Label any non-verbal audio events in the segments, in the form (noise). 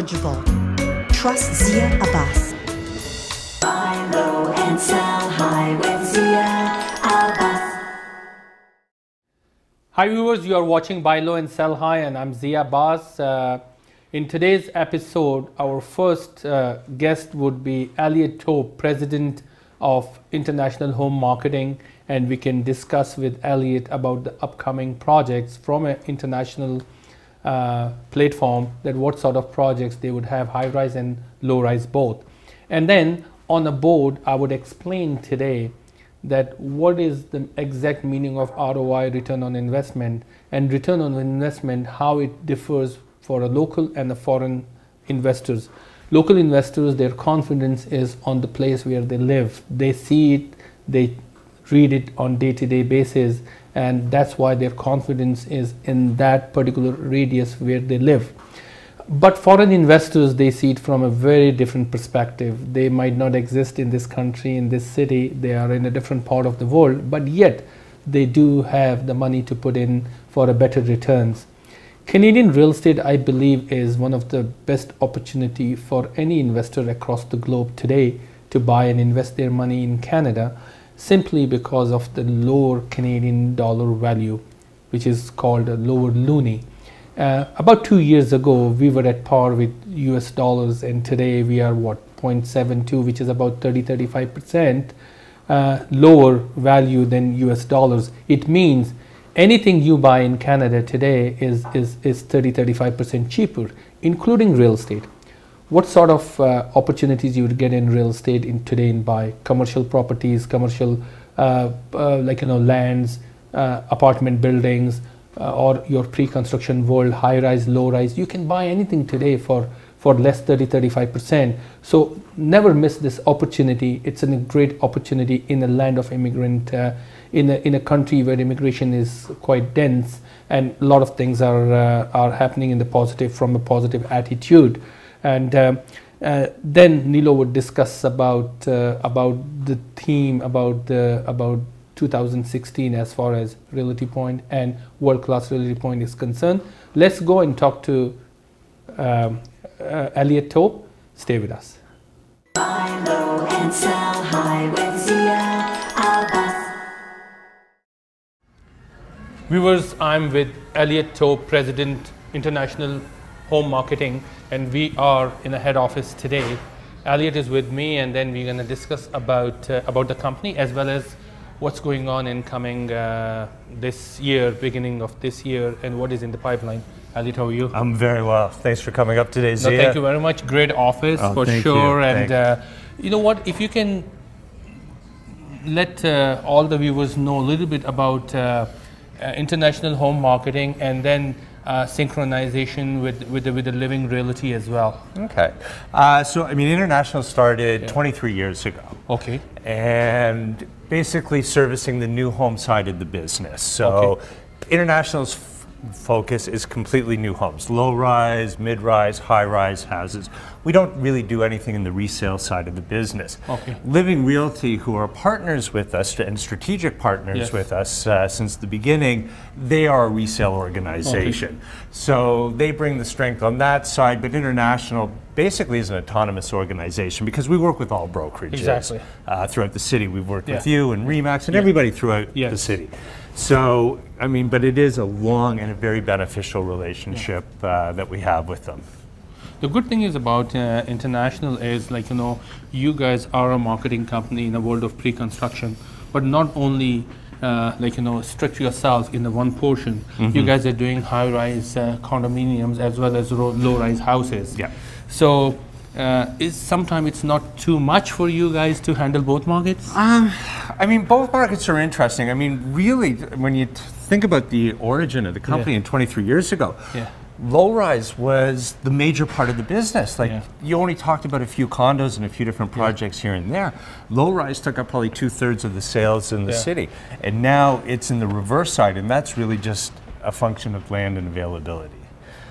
knowledgeable. Trust Zia Abbas. Buy low and sell high with Zia Abbas. Hi viewers, you are watching Buy Low and Sell High and I'm Zia Abbas. Uh, in today's episode, our first uh, guest would be Elliot Tope, President of International Home Marketing and we can discuss with Elliot about the upcoming projects from an international uh, platform that what sort of projects they would have high rise and low rise both. And then on the board, I would explain today that what is the exact meaning of ROI, return on investment, and return on investment, how it differs for a local and a foreign investors. Local investors, their confidence is on the place where they live. They see it, they read it on day-to-day basis and that's why their confidence is in that particular radius where they live. But foreign investors they see it from a very different perspective. They might not exist in this country in this city. They are in a different part of the world. But yet they do have the money to put in for a better returns. Canadian real estate i believe is one of the best opportunity for any investor across the globe today to buy and invest their money in canada simply because of the lower Canadian dollar value, which is called a lower loonie. Uh, about two years ago, we were at par with US dollars, and today we are what 0.72, which is about 30 35 percent uh, lower value than US dollars. It means anything you buy in Canada today is, is, is 30 35 percent cheaper, including real estate what sort of uh, opportunities you would get in real estate in today in buy commercial properties, commercial uh, uh, like you know lands, uh, apartment buildings, uh, or your pre-construction world, high-rise, low-rise. You can buy anything today for for less 30 35 percent. So never miss this opportunity. It's a great opportunity in a land of immigrant. Uh, in a, in a country where immigration is quite dense and a lot of things are are happening in the positive from a positive attitude and um, uh, then Nilo would discuss about uh, about the theme about the about 2016 as far as Realty Point and World Class Realty Point is concerned. Let's go and talk to um, uh, Elliot Tope. Stay with us. Buy low and sell high with Zia Abbas. Viewers, I'm with Elliot Tope, President, International Home Marketing and we are in the head office today. Elliot is with me, and then we're going to discuss about uh, about the company as well as what's going on in coming uh, this year, beginning of this year, and what is in the pipeline. Elliot, how are you? I'm very well. Thanks for coming up today, Zia. No, thank you very much. Great office Oh, for sure. you. And uh, you know what? If you can let uh, all the viewers know a little bit about uh, uh, international home marketing and then uh, synchronization with with the, with the Living Realty as well. Okay. Uh, so, I mean, International started 23 years ago. Okay. And basically servicing the new home side of the business. So, Okay. International's focus is completely new homes low rise, mid rise, high rise houses. We don't really do anything in the resale side of the business. Okay. Living Realty, who are partners with us and strategic partners Yes. with us uh, since the beginning, they are a resale organization. So they bring the strength on that side, but International basically is an autonomous organization because we work with all brokerages Exactly. uh, throughout the city. We've worked with you and Remax and everybody throughout the city. So, I mean, but it is a long and a very beneficial relationship uh, that we have with them. The good thing is about uh, international is like you know you guys are a marketing company in the world of pre-construction, but not only uh, like you know strict yourself in the one portion. Mm-hmm. You guys are doing high-rise uh, condominiums as well as ro- low-rise houses. Yeah. So. Uh, is sometimes it's not too much for you guys to handle both markets? I mean, both markets are interesting. I mean, really, when you t- think about the origin of the company Yeah. in 23 years ago, Yeah. low rise was the major part of the business. Like, Yeah. you only talked about a few condos and a few different projects here and there. Low rise took up probably two thirds of the sales in the city. And now it's in the reverse side, and that's really just a function of land and availability.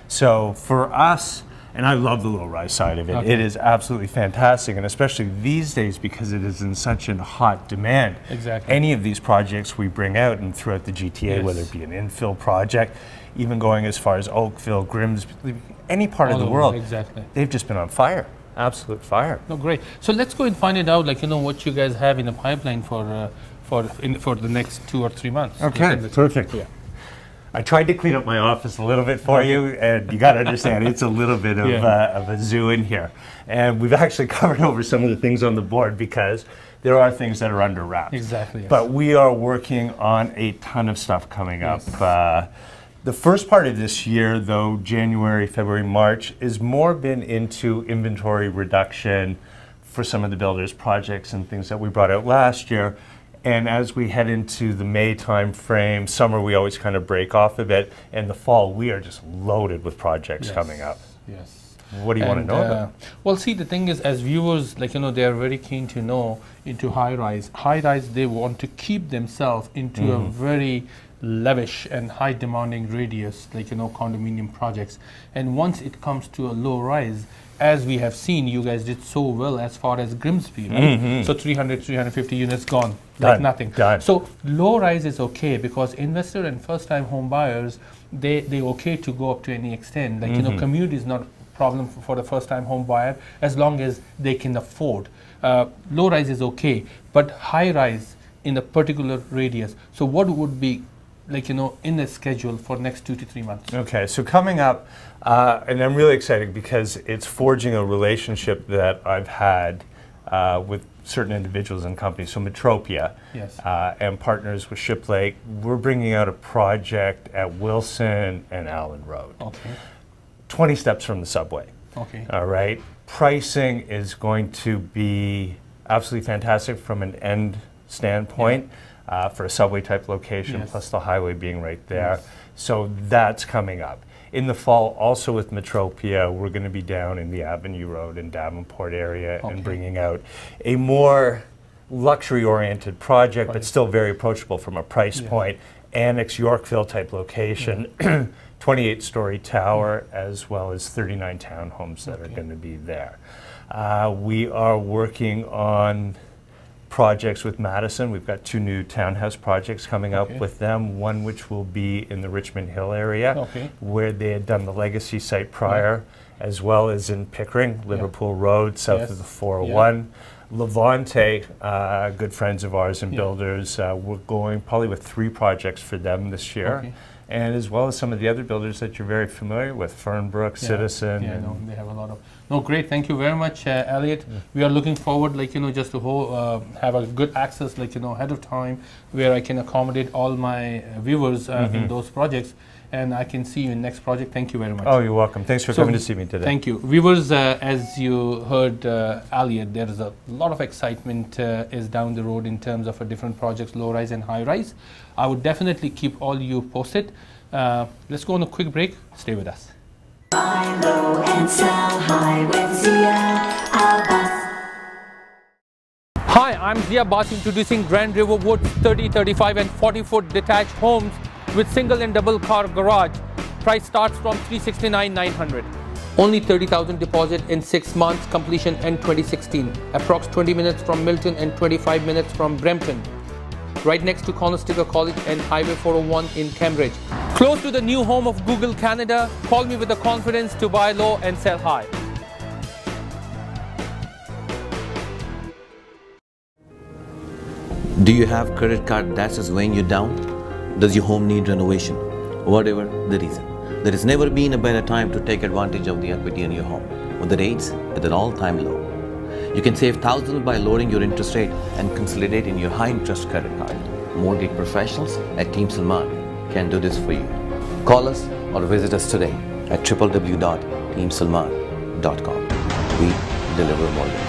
So for us, And I love the low rise side of it. Okay. It is absolutely fantastic, and especially these days because it is in such a hot demand. Exactly. Any of these projects we bring out and throughout the GTA, Yes. whether it be an infill project, even going as far as Oakville, Grimsby, any part All of the world, exactly. they've just been on fire. Absolute fire. No, great. So let's go and find it out. Like you know what you guys have in the pipeline for uh, for in, for the next two or three months. Okay, perfect. Yeah. I tried to clean up my office a little bit for you, and you got to understand it's a little bit of, Yeah. uh, of a zoo in here. And we've actually (laughs) covered over some of the things on the board because there are things that are under wraps. Exactly, yes. But we are working on a ton of stuff coming Yes. up. Uh, the first part of this year, though, January, February, March, is more been into inventory reduction for some of the builders' projects and things that we brought out last year. And as we head into the May time frame, summer we always kind of break off a bit, and the fall we are just loaded with projects Yes. coming up. Yes. What do you want to know uh, about? Well, see, the thing is, as viewers, like you know, they are very keen to know into high rise. High rise, they want to keep themselves into Mm-hmm. a very lavish and high demanding radius, like you know, condominium projects. And once it comes to a low rise, as we have seen, you guys did so well as far as Grimsby, right? So 300, 350 units gone, like Done, nothing. done. So low rise is okay because investor and first time home buyers, they they okay to go up to any extent. Like you know, commute is not a problem for, for the first time home buyer as long as they can afford. Uh, low rise is okay, but high rise in a particular radius. So what would be like you know in the schedule for next two to three months? Okay, so coming up, uh, and I'm really excited because it's forging a relationship that I've had uh, with certain individuals and companies. So Metropia Yes. uh, and partners with Shiplake, we're bringing out a project at Wilson and Allen Road, Okay. 20 steps from the subway. Okay. All right. Pricing is going to be absolutely fantastic from an end standpoint uh, for a subway type location, Yes. plus the highway being right there. Yes. So that's coming up. In the fall, also with Metropia, we're going to be down in the Avenue Road and Davenport area Okay. and bringing out a more luxury oriented project, Right. but still very approachable from a price Yeah. point. Annex Yorkville type location, (clears throat) 28 story tower, as well as 39 townhomes that are going to be there. Uh, we are working on projects with Madison. We've got two new townhouse projects coming up with them. One which will be in the Richmond Hill area, Okay. where they had done the legacy site prior, as well as in Pickering, Liverpool Road, south Yes. of the 401. Levante, uh, good friends of ours and Yeah. builders, uh, we're going probably with three projects for them this year. Okay. And as well as some of the other builders that you're very familiar with, Fernbrook, Yeah. Citizen. Yeah, no, they have a lot of. No, great. Thank you very much, uh, Elliot. We are looking forward, like you know, just to ho- uh, have a good access, like you know, ahead of time, where I can accommodate all my uh, viewers uh, in those projects, and I can see you in next project. Thank you very much. Oh, you're welcome. Thanks for So, coming to see me today. Thank you, viewers. Uh, as you heard, uh, Elliot, there is a lot of excitement uh, is down the road in terms of uh, different projects, low rise and high rise. I would definitely keep all you posted. Uh, let's go on a quick break. Stay with us. Buy low and sell high with Zia Abbas. Hi, I'm Zia Bas introducing Grand River Woods 30, 35 and 40 foot detached homes with single and double car garage. Price starts from 369,900. Only 30,000 deposit in 6 months completion in 2016. Approx 20 minutes from Milton and 25 minutes from Brampton. Right next to Conestoga College and Highway 401 in Cambridge. Close to the new home of Google Canada. Call me with the confidence to buy low and sell high. Do you have credit card that is weighing you down? Does your home need renovation? Whatever the reason, there has never been a better time to take advantage of the equity in your home with the rates at an all-time low. You can save thousands by lowering your interest rate and consolidating your high-interest credit card. Mortgage professionals at Team Salman can do this for you. Call us or visit us today at www.teamsalman.com. We deliver mortgages.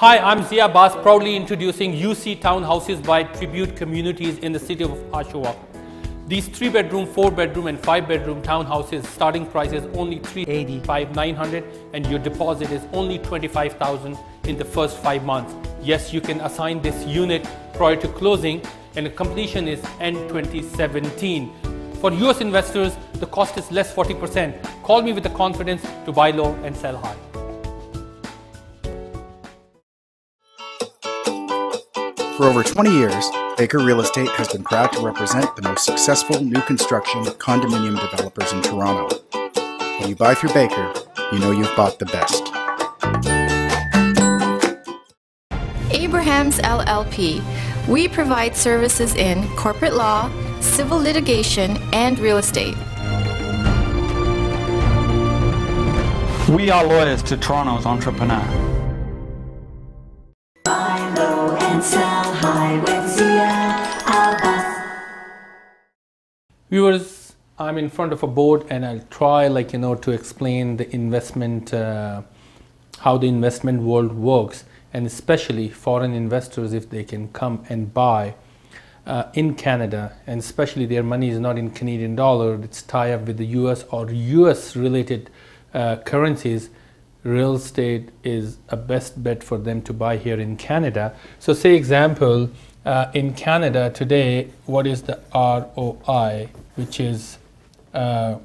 Hi, I'm Zia Bas, proudly introducing UC Townhouses by Tribute Communities in the city of Oshawa. These three bedroom, four bedroom and five bedroom townhouses starting price is only 385 900 and your deposit is only 25,000 in the first five months. Yes, you can assign this unit prior to closing and completion is end 2017. For US investors, the cost is less 40%. Call me with the confidence to buy low and sell high. For over 20 years, Baker Real Estate has been proud to represent the most successful new construction condominium developers in Toronto. When you buy through Baker, you know you've bought the best. Abrahams LLP. We provide services in corporate law, civil litigation, and real estate. We are lawyers to Toronto's entrepreneur. Viewers, I'm in front of a board and I'll try like, you know, to explain the investment, uh, how the investment world works and especially foreign investors if they can come and buy uh, in Canada and especially their money is not in Canadian dollar, it's tied up with the US or US related uh, currencies, real estate is a best bet for them to buy here in Canada. So say example, uh, in Canada today, what is the ROI, which is uh,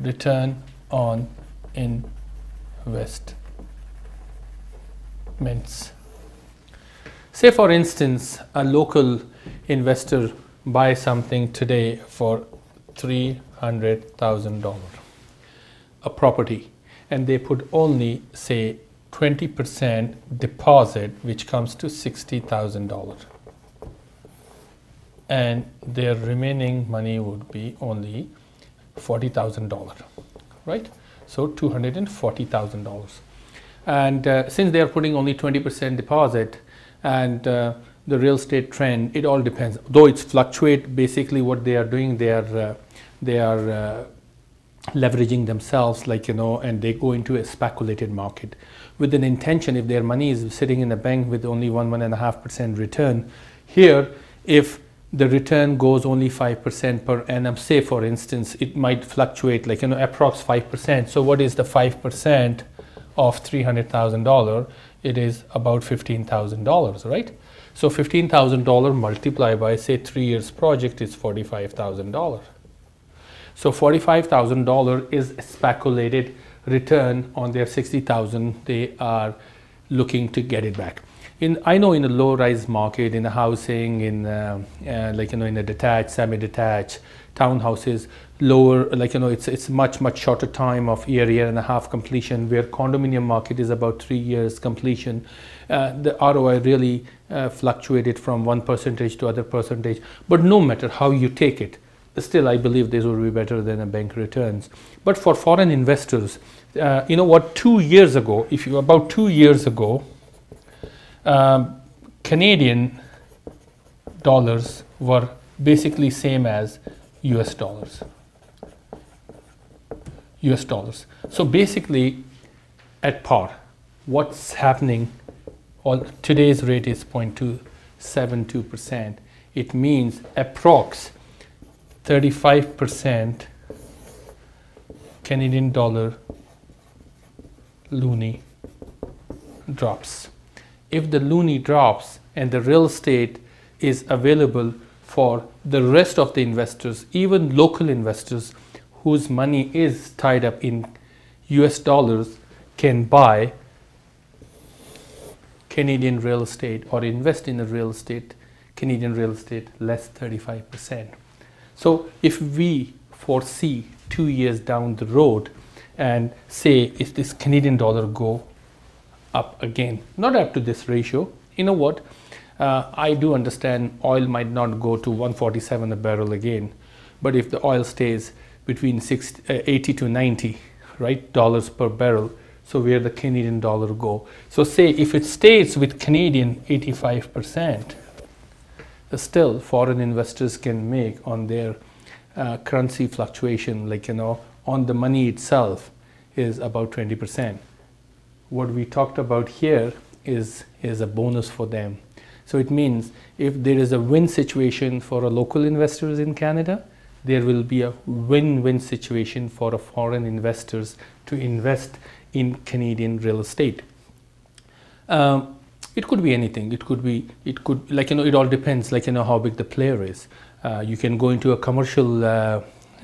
return on investments. Say for instance, a local investor buys something today for $300,000, a property, and they put only say 20% deposit, which comes to $60,000. And their remaining money would be only $40,000, right? So $240,000. And uh, since they are putting only 20% deposit and uh, the real estate trend, it all depends. Though it's fluctuate, basically what they are doing, they are, uh, they are uh, leveraging themselves like, you know, and they go into a speculated market with an intention if their money is sitting in a bank with only one, one and a half percent return. Here, if the return goes only 5% per annum, say for instance, it might fluctuate like, you know, approx 5%. So what is the 5% of $300,000? It is about $15,000, right? So $15,000 multiplied by say three years project is $45,000. So $45,000 is speculated return on their 60,000 they are looking to get it back. In, I know in a low rise market, in a housing, in uh, uh, like you know in a detached, semi-detached townhouses, lower like you know it's it's much much shorter time of year year and a half completion. Where condominium market is about three years completion, uh, the ROI really uh, fluctuated from one percentage to other percentage. But no matter how you take it, still I believe this will be better than a bank returns. But for foreign investors, uh, you know what? Two years ago, if you about two years ago um, Canadian dollars were basically same as US dollars. US dollars. So basically at par, what's happening, all, today's rate is 0.272%. It means approx 35% Canadian dollar loonie drops if the loonie drops and the real estate is available for the rest of the investors, even local investors whose money is tied up in US dollars can buy Canadian real estate or invest in a real estate, Canadian real estate less 35%. So if we foresee two years down the road and say if this Canadian dollar go up again, not up to this ratio. You know what? Uh, I do understand oil might not go to 147 a barrel again, but if the oil stays between 60, uh, 80 to 90, right, dollars per barrel, so where the Canadian dollar go? So say if it stays with Canadian 85 percent, still foreign investors can make on their uh, currency fluctuation, like you know, on the money itself, is about 20 percent what we talked about here is, is a bonus for them. So it means if there is a win situation for a local investors in Canada, there will be a win-win situation for a foreign investors to invest in Canadian real estate. Um, it could be anything. It could be, it could, like, you know, it all depends, like, you know, how big the player is. Uh, you can go into a commercial uh,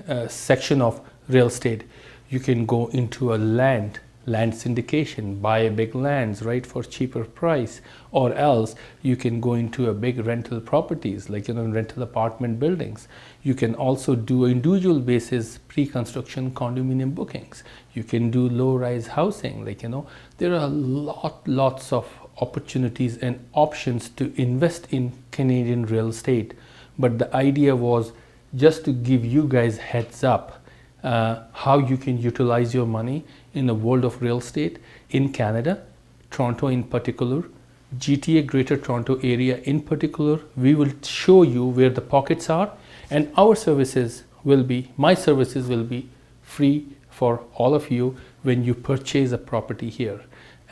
uh, section of real estate. You can go into a land, land syndication, buy a big lands, right, for cheaper price. Or else you can go into a big rental properties, like, you know, rental apartment buildings. You can also do individual basis pre-construction condominium bookings. You can do low-rise housing, like, you know, there are a lot, lots of opportunities and options to invest in Canadian real estate. But the idea was just to give you guys heads up uh, how you can utilize your money in the world of real estate in Canada, Toronto in particular, GTA Greater Toronto area in particular. We will show you where the pockets are and our services will be, my services will be free for all of you when you purchase a property here.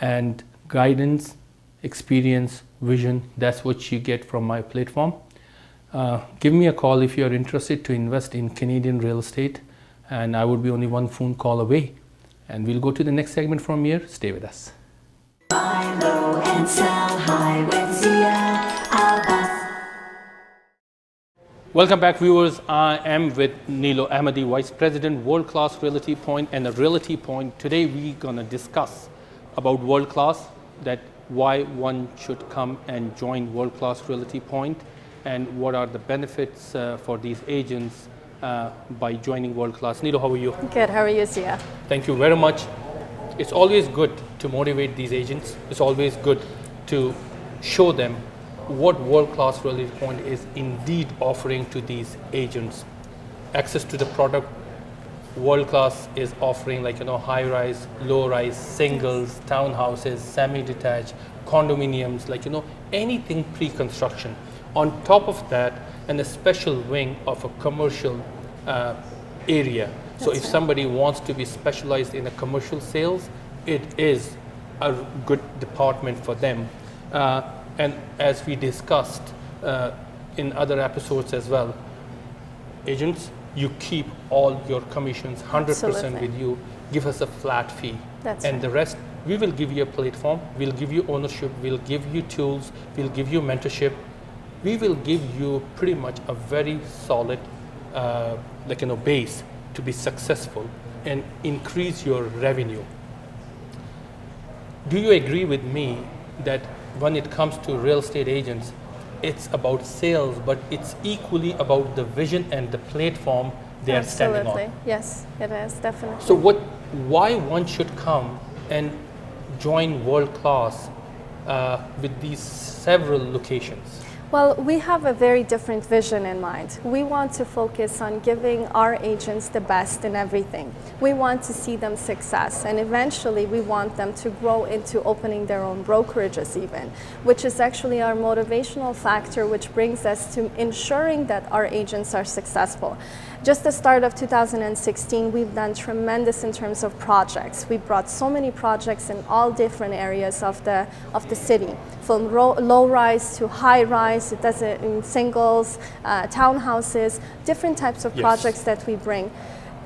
And guidance, experience, vision, that's what you get from my platform. Uh, give me a call if you are interested to invest in Canadian real estate, and I would be only one phone call away. And we'll go to the next segment from here. Stay with us. Buy low and sell high with Zia. Welcome back, viewers. I am with Nilo Ahmadi, Vice President, World Class Realty Point and a Realty Point. Today, we're going to discuss about World Class, that why one should come and join World Class Realty Point, and what are the benefits uh, for these agents uh, by joining World Class. Nilo, how are you? Good. How are you, Zia? Thank you very much. It's always good to motivate these agents. It's always good to show them what World Class Realty Point is indeed offering to these agents. Access to the product World Class is offering like you know high rise, low rise, singles, townhouses, semi-detached, condominiums, like you know anything pre-construction. On top of that, and a special wing of a commercial uh, area. So if somebody wants to be specialized in a commercial sales, it is a good department for them. Uh, and as we discussed uh, in other episodes as well, agents, you keep all your commissions 100% Absolutely. with you. Give us a flat fee. That's and right. the rest, we will give you a platform, we'll give you ownership, we'll give you tools, we'll give you mentorship. We will give you pretty much a very solid, uh, like you know, base to be successful and increase your revenue. Do you agree with me that when it comes to real estate agents, it's about sales, but it's equally about the vision and the platform they are standing Absolutely. on? Yes, it is definitely. So, what, why one should come and join World Class uh, with these several locations? Well, we have a very different vision in mind. We want to focus on giving our agents the best in everything. We want to see them success, and eventually we want them to grow into opening their own brokerages, even, which is actually our motivational factor, which brings us to ensuring that our agents are successful. Just the start of 2016, we've done tremendous in terms of projects. We brought so many projects in all different areas of the of the city, from ro- low rise to high rise. It does it in singles, uh, townhouses, different types of Yes. projects that we bring.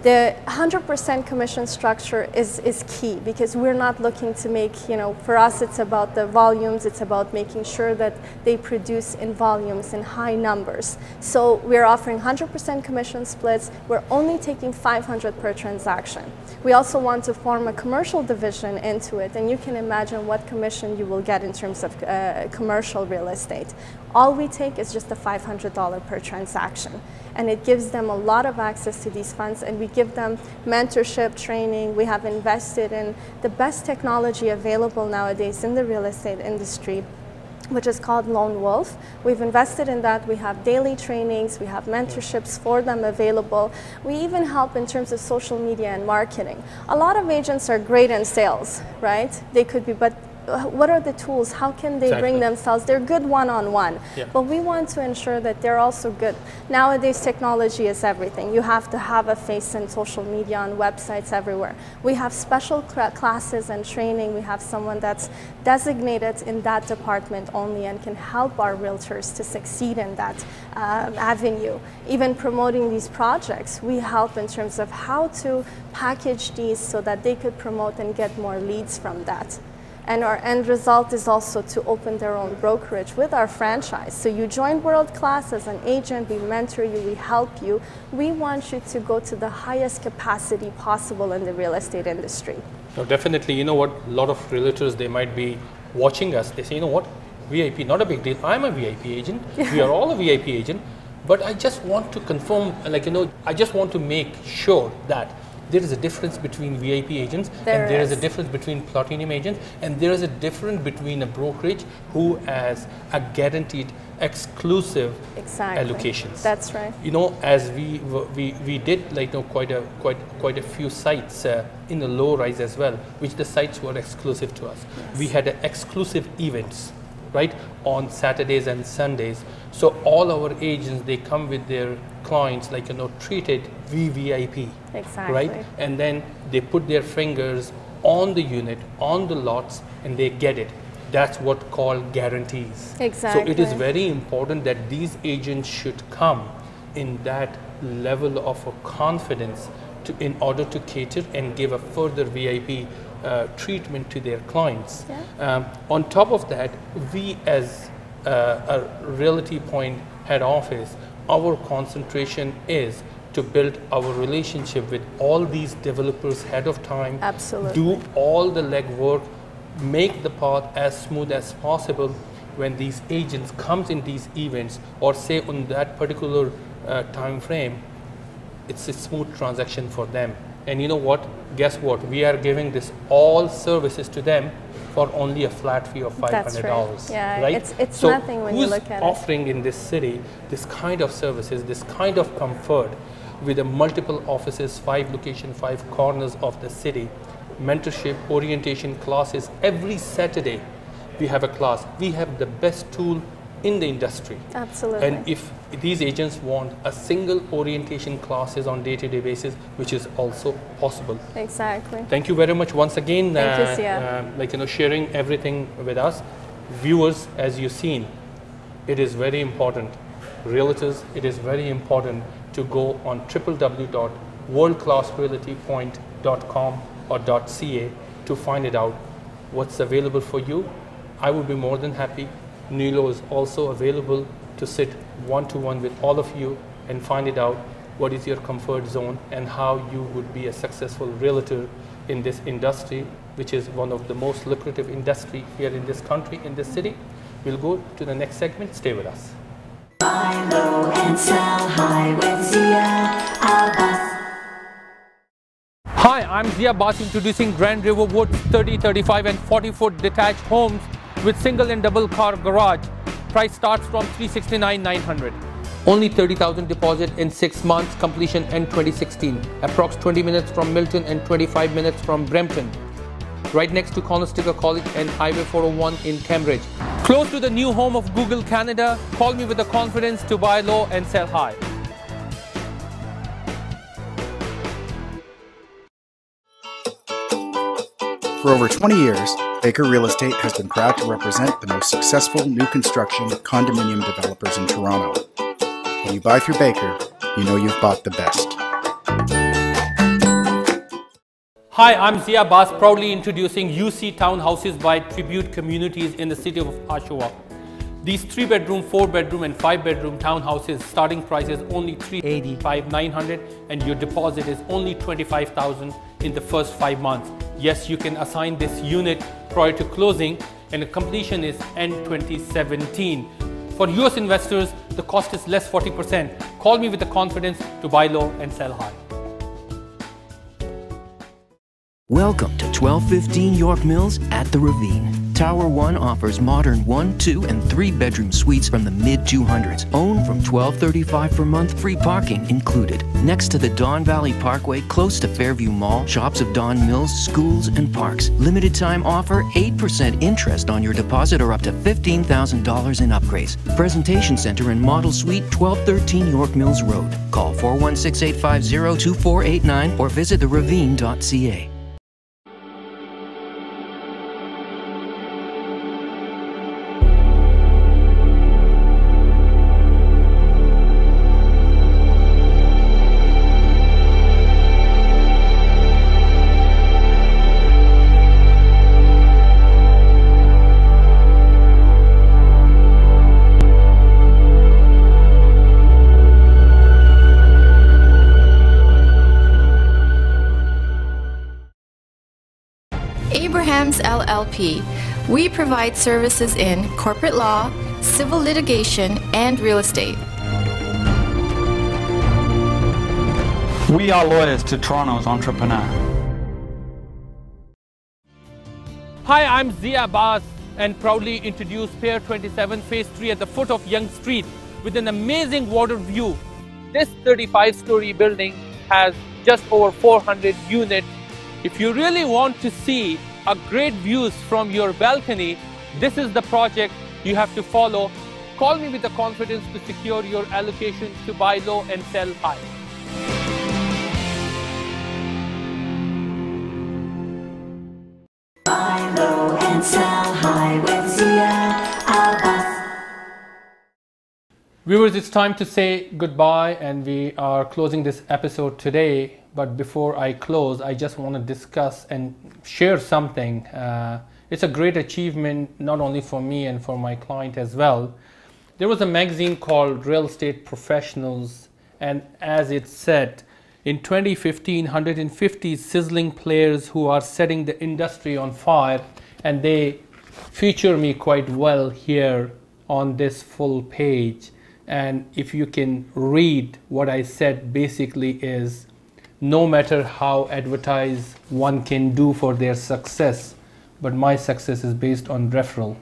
The 100% commission structure is, is key because we're not looking to make, you know, for us it's about the volumes, it's about making sure that they produce in volumes, in high numbers. So we're offering 100% commission splits, we're only taking 500 per transaction. We also want to form a commercial division into it, and you can imagine what commission you will get in terms of uh, commercial real estate. All we take is just the $500 per transaction and it gives them a lot of access to these funds and we give them mentorship training we have invested in the best technology available nowadays in the real estate industry which is called Lone Wolf. We've invested in that. We have daily trainings, we have mentorships for them available. We even help in terms of social media and marketing. A lot of agents are great in sales, right? They could be, but what are the tools? How can they bring themselves? They're good one-on-one, Yeah. but we want to ensure that they're also good. Nowadays, technology is everything. You have to have a face in social media, on websites, everywhere. We have special cla- classes and training. We have someone that's designated in that department only and can help our realtors to succeed in that um, avenue. Even promoting these projects, we help in terms of how to package these so that they could promote and get more leads from that. And our end result is also to open their own brokerage with our franchise. So you join World Class as an agent, we mentor you, we help you. We want you to go to the highest capacity possible in the real estate industry. No, definitely. You know what? A lot of realtors they might be watching us. They say, you know what? VIP, not a big deal. I'm a VIP agent. We are all a VIP agent. But I just want to confirm, like you know, I just want to make sure that there is a difference between VIP agents There and there is. is. a difference between platinum agents and there is a difference between a brokerage who has a guaranteed exclusive Exactly. allocations. That's right. You know, as we we, we did like you know, quite a quite quite a few sites uh, in the low rise as well, which the sites were exclusive to us. We had uh, exclusive events, right, on Saturdays and Sundays. So all our agents they come with their clients like you know treated VVIP, Exactly. right, and then they put their fingers on the unit, on the lots, and they get it. That's what called guarantees. Exactly. So it is very important that these agents should come in that level of a confidence to, in order to cater and give a further VIP uh, treatment to their clients. Um, on top of that, we as uh, a Realty Point head office, our concentration is to build our relationship with all these developers ahead of time. Absolutely. Do all the legwork, make the path as smooth as possible when these agents comes in these events or say on that particular uh, time frame it's a smooth transaction for them and you know what? Guess what? We are giving this all services to them for only a flat fee of $500 That's right. Yeah, right? it's- it's so nothing when you look at it. offering in this city this kind of services this kind of comfort with the multiple offices five location five corners of the city mentorship orientation classes? Every saturday we have a class. We have the best tool in the industry Absolutely. and if these agents want a single orientation classes on day-to-day basis which is also possible exactly. thank you very much once again Thank you, uh, Zia. um, like you know sharing everything with us viewers as you've seen it is very important realtors it is very important to go on www.worldclassrealtypoint.com or .ca to find it out what's available for you i would be more than happy nilo is also available to sit one to one with all of you and find it out what is your comfort zone and how you would be a successful realtor in this industry which is one of the most lucrative industry here in this country in this city. We'll go to the next segment. Stay with us. Buy low and sell high with Zia Abbas. Hi, I'm Zia Bas introducing Grand River Woods 30, 35 and 40 foot detached homes with single and double car garage. Price starts from 369,900. Only 30,000 deposit in 6 months, completion in 2016. Approx 20 minutes from Milton and 25 minutes from Brampton. Right next to Conestoga College and Highway 401 in Cambridge. Close to the new home of Google Canada, call me with the confidence to buy low and sell high. For over 20 years, Baker Real Estate has been proud to represent the most successful new construction condominium developers in Toronto. When you buy through Baker, you know you've bought the best. Hi, I'm Zia Bas, proudly introducing UC Townhouses by Tribute Communities in the city of Oshawa. These three bedroom, four bedroom, and five bedroom townhouses starting price is only 385 900 and your deposit is only 25,000 in the first five months. Yes, you can assign this unit prior to closing and the completion is end 2017. For US investors, the cost is less 40%. Call me with the confidence to buy low and sell high. Welcome to 1215 York Mills at the Ravine. Tower 1 offers modern 1, 2, and 3 bedroom suites from the mid 200s. Own from 1235 per month, free parking included. Next to the Don Valley Parkway, close to Fairview Mall, shops of Don Mills, schools, and parks. Limited time offer 8% interest on your deposit or up to $15,000 in upgrades. Presentation Center and Model Suite, 1213 York Mills Road. Call 416 850 2489 or visit theravine.ca. LLP. We provide services in corporate law, civil litigation, and real estate. We are lawyers to Toronto's entrepreneur. Hi, I'm Zia Abbas and proudly introduce Pier 27 Phase 3 at the foot of Yonge Street with an amazing water view. This 35-story building has just over 400 units. If you really want to see a great views from your balcony, this is the project you have to follow. Call me with the confidence to secure your allocation to buy low and sell high. Viewers, it's time to say goodbye and we are closing this episode today. But before I close, I just want to discuss and share something. Uh, it's a great achievement, not only for me and for my client as well. There was a magazine called Real Estate Professionals, and as it said, in 2015, 150 sizzling players who are setting the industry on fire, and they feature me quite well here on this full page. And if you can read what I said, basically is no matter how advertise one can do for their success, but my success is based on referral,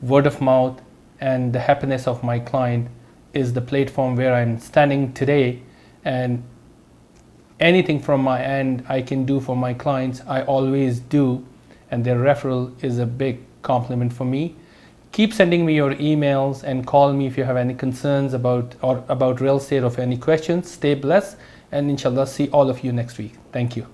word of mouth, and the happiness of my client is the platform where I'm standing today. And anything from my end I can do for my clients, I always do, and their referral is a big compliment for me. Keep sending me your emails and call me if you have any concerns about or about real estate or any questions. Stay blessed and inshallah see all of you next week. Thank you.